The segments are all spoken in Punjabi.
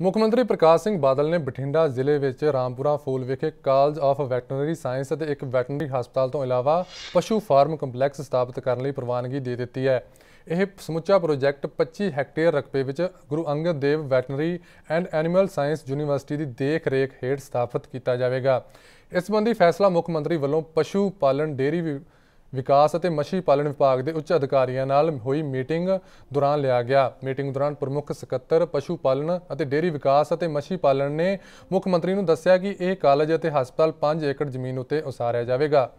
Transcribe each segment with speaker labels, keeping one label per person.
Speaker 1: ਮੁੱਖ ਮੰਤਰੀ ਪ੍ਰਕਾਸ਼ ਸਿੰਘ ਬਾਦਲ ਨੇ ਬਠਿੰਡਾ ਜ਼ਿਲ੍ਹੇ ਵਿੱਚ ਰਾਮਪੁਰਾ ਫੂਲ ਵਿਖੇ ਕਾਲਜ ਆਫ ਵੈਟਰਨਰੀ ਸਾਇੰਸ ਅਤੇ ਇੱਕ ਵੈਟਰਨਰੀ ਹਸਪਤਾਲ ਤੋਂ ਇਲਾਵਾ ਪਸ਼ੂ ਫਾਰਮ ਕੰਪਲੈਕਸ ਸਥਾਪਿਤ ਕਰਨ ਲਈ ਪ੍ਰਵਾਨਗੀ ਦੇ ਦਿੱਤੀ ਹੈ। ਇਹ ਸਮੁੱਚਾ ਪ੍ਰੋਜੈਕਟ 25 ਹੈਕਟੇਅਰ ਰਕਬੇ ਵਿੱਚ Guru Angad Dev veterinary and animal science university ਦੀ ਦੇਖ-ਰੇਖ ਹੇਠ ਸਥਾਪਿਤ ਕੀਤਾ ਜਾਵੇਗਾ। ਇਸ ਸੰਬੰਧੀ ਫੈਸਲਾ ਮੁੱਖ ਮੰਤਰੀ ਵੱਲੋਂ ਪਸ਼ੂ ਪਾਲਣ ਡੇਅਰੀ ਵਿ- ਵਿਕਾਸ ਅਤੇ ਮੱਛੀ ਪਾਲਣ ਵਿਭਾਗ ਦੇ ਉੱਚ ਅਧਿਕਾਰੀਆਂ ਨਾਲ ਹੋਈ ਮੀਟਿੰਗ ਦੌਰਾਨ ਲਿਆ ਗਿਆ। ਮੀਟਿੰਗ ਦੌਰਾਨ ਪ੍ਰਮੁੱਖ ਸਕੱਤਰ, ਪਸ਼ੂ ਪਾਲਣ ਅਤੇ ਡੇਅਰੀ ਵਿਕਾਸ ਅਤੇ ਮੱਛੀ ਪਾਲਣ ਨੇ ਮੁੱਖ ਮੰਤਰੀ ਨੂੰ ਦੱਸਿਆ ਕਿ ਇਹ ਕਾਲਜ ਅਤੇ ਹਸਪਤਾਲ 5 ਏਕੜ ਜ਼ਮੀਨ ਉੱਤੇ ਉਸਾਰਿਆ ਜਾਵੇਗਾ।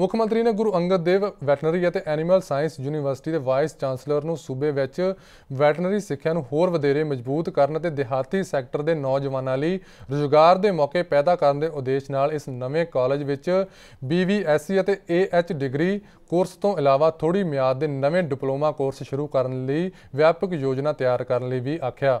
Speaker 1: ਮੁੱਖ ਮੰਤਰੀ ਨੇ ਗੁਰੂ ਅੰਗਦ ਦੇਵ ਵੈਟਰਨਰੀ ਅਤੇ ਐਨੀਮਲ ਸਾਇੰਸ ਯੂਨੀਵਰਸਿਟੀ ਦੇ ਵਾਈਸ ਚਾਂਸਲਰ ਨੂੰ ਸੂਬੇ ਵਿੱਚ ਵੈਟਰਨਰੀ ਸਿੱਖਿਆ ਨੂੰ ਹੋਰ ਵਧੇਰੇ ਮਜ਼ਬੂਤ ਕਰਨ ਅਤੇ ਦਿਹਾਤੀ ਸੈਕਟਰ ਦੇ ਨੌਜਵਾਨਾਂ ਲਈ ਰੁਜ਼ਗਾਰ ਦੇ ਮੌਕੇ ਪੈਦਾ ਕਰਨ ਦੇ ਉਦੇਸ਼ ਨਾਲ ਇਸ ਨਵੇਂ ਕਾਲਜ ਵਿੱਚ BVSC ਅਤੇ AH ਡਿਗਰੀ ਕੋਰਸ ਤੋਂ ਇਲਾਵਾ ਥੋੜੀ ਮਿਆਦ ਦੇ ਨਵੇਂ ਡਿਪਲੋਮਾ ਕੋਰਸ ਸ਼ੁਰੂ ਕਰਨ ਲਈ ਵਿਆਪਕ ਯੋਜਨਾ ਤਿਆਰ ਕਰਨ ਲਈ ਵੀ ਆਖਿਆ।